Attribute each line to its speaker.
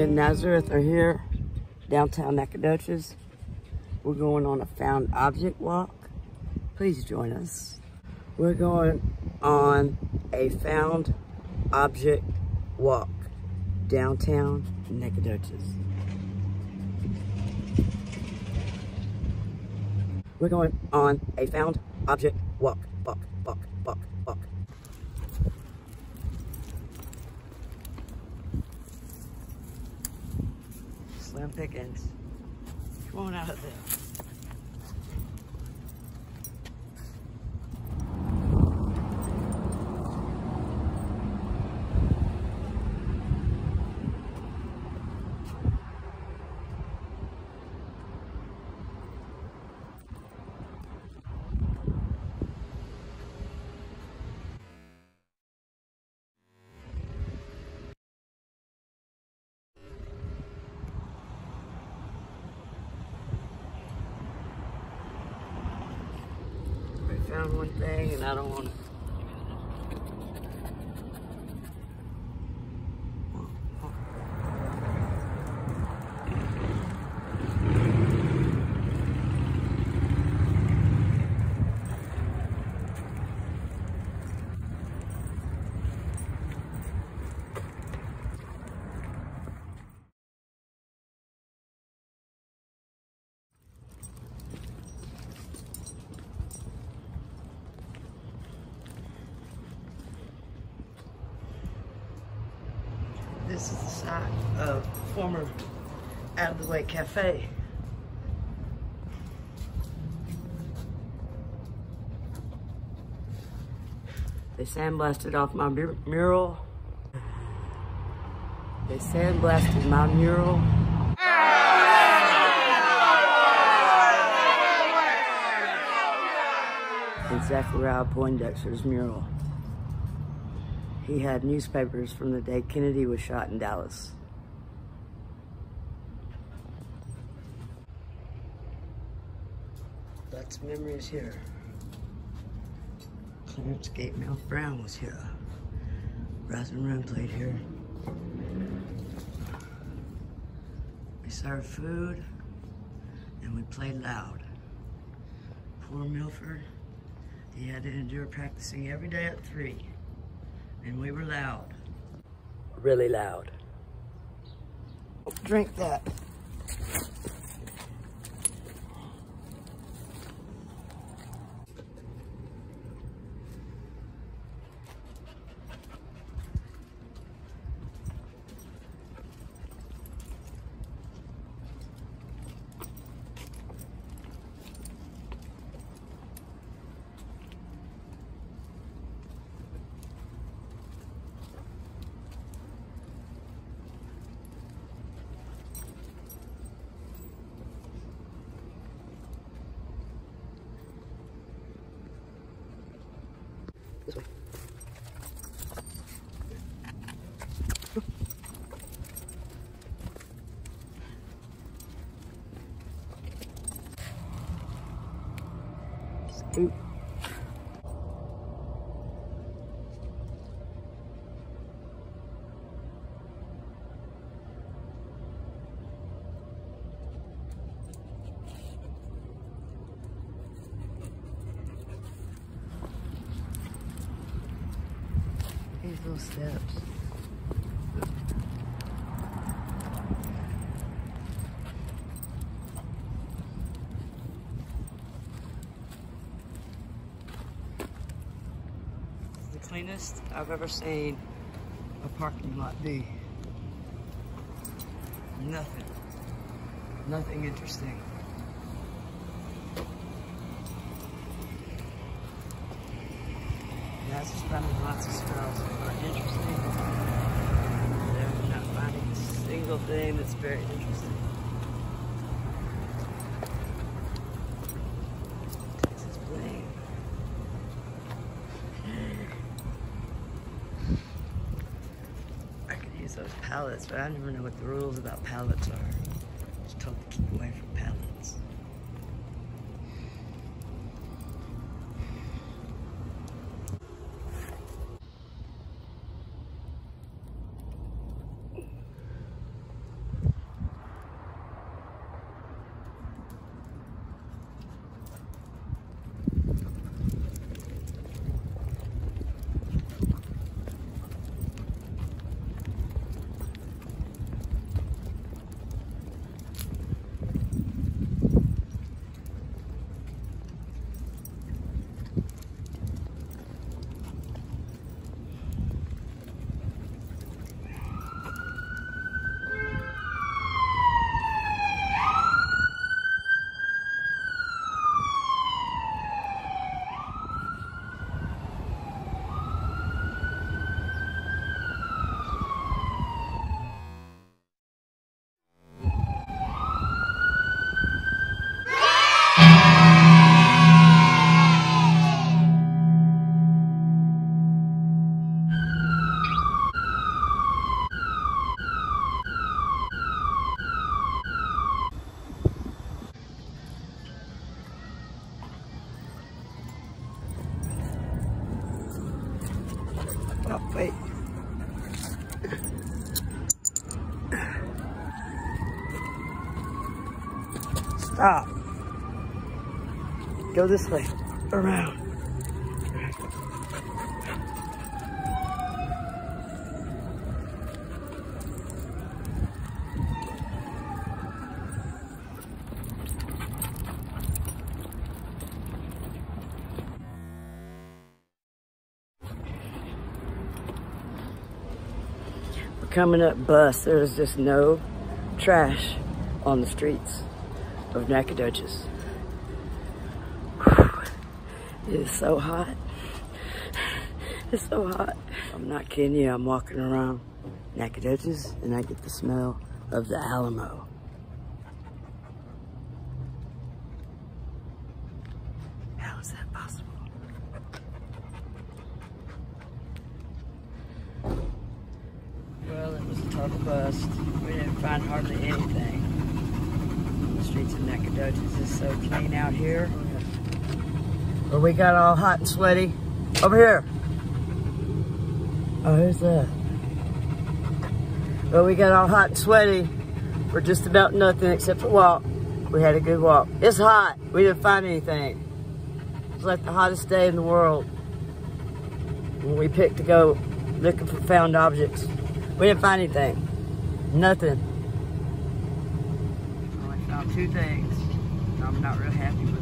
Speaker 1: and Nazareth are here, downtown Nacogdoches. We're going on a found object walk. Please join us. We're going on a found object walk, downtown Nacogdoches. We're going on a found object walk, walk, walk, walk, walk. Slim Pickens. Come on out of there. I found one thing and I don't want to. Of former Out of the Way Cafe. They sandblasted off my mur- mural. They sandblasted my mural. And Zachariah Poindexter's mural. He had newspapers from the day Kennedy was shot in Dallas. Lots of memories here. Clarence Gate Gatemouth Brown was here. Rise and Run played here. We served food and we played loud. Poor Milford, he had to endure practicing every day at three. And we were loud. Really loud. Drink that. This way. Scoot. Steps. The cleanest I've ever seen a parking lot be. Nothing. Nothing interesting. That's just finding lots of smells that are interesting. They're not finding a single thing that's very interesting. I could use those pallets, but I never know what the rules about pallets are. Just told to keep away from pallets. Stop. Go this way. Around. We're coming up bus. There's just no trash on the streets of Nacogdoches. It is so hot. It's so hot. I'm not kidding you. I'm walking around Nacogdoches and I get the smell of the Alamo. How is that possible? Well, it was a total bust. We didn't find hardly anything. Streets of Nacogdoches is so clean out here. Oh, but we got all hot and sweaty. Over here. Oh, who's that? Well, we got all hot and sweaty for just about nothing except for walk. We had a good walk. It's hot. We didn't find anything. It's like the hottest day in the world when we picked to go looking for found objects. We didn't find anything. Nothing. Two things. I'm not real happy with